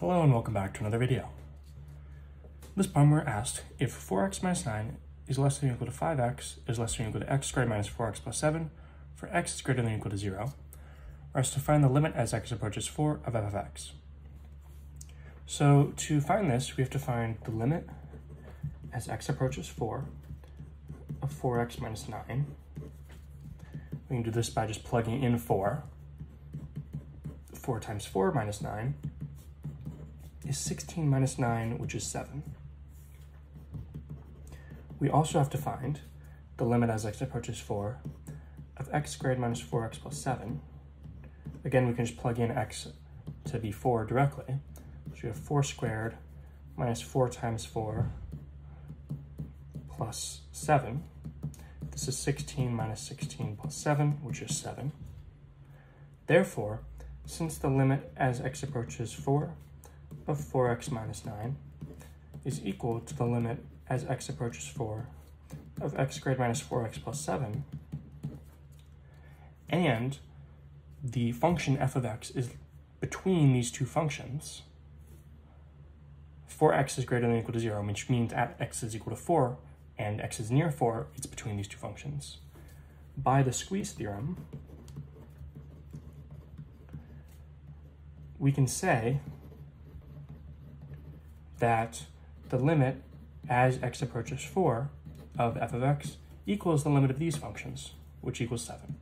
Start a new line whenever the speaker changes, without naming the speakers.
Hello and welcome back to another video. This problem we're asked if 4x minus 9 is less than or equal to 5x is less than or equal to x squared minus 4x plus 7 for x is greater than or equal to 0, or asked to find the limit as x approaches 4 of f of x. So to find this, we have to find the limit as x approaches 4 of 4x minus 9. We can do this by just plugging in 4. 4 times 4 minus 9 is 16 minus 9, which is 7. We also have to find the limit as x approaches 4 of x squared minus 4x plus 7. Again, we can just plug in x to be 4 directly. So we have 4 squared minus 4 times 4 plus 7. This is 16 minus 16 plus 7, which is 7. Therefore, since the limit as x approaches 4 of 4x minus 9 is equal to the limit as x approaches 4 of x squared minus 4x plus 7, and the function f of x is between these two functions, 4x is greater than or equal to 0, which means at x is equal to 4 and x is near 4, it's between these two functions. By the squeeze theorem, we can say that the limit as x approaches 4 of f of x equals the limit of these functions, which equals 7.